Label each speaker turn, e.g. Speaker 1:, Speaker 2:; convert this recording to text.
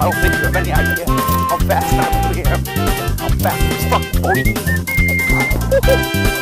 Speaker 1: I don't think you have any idea how fast I'm I'm fast as fuck, boy.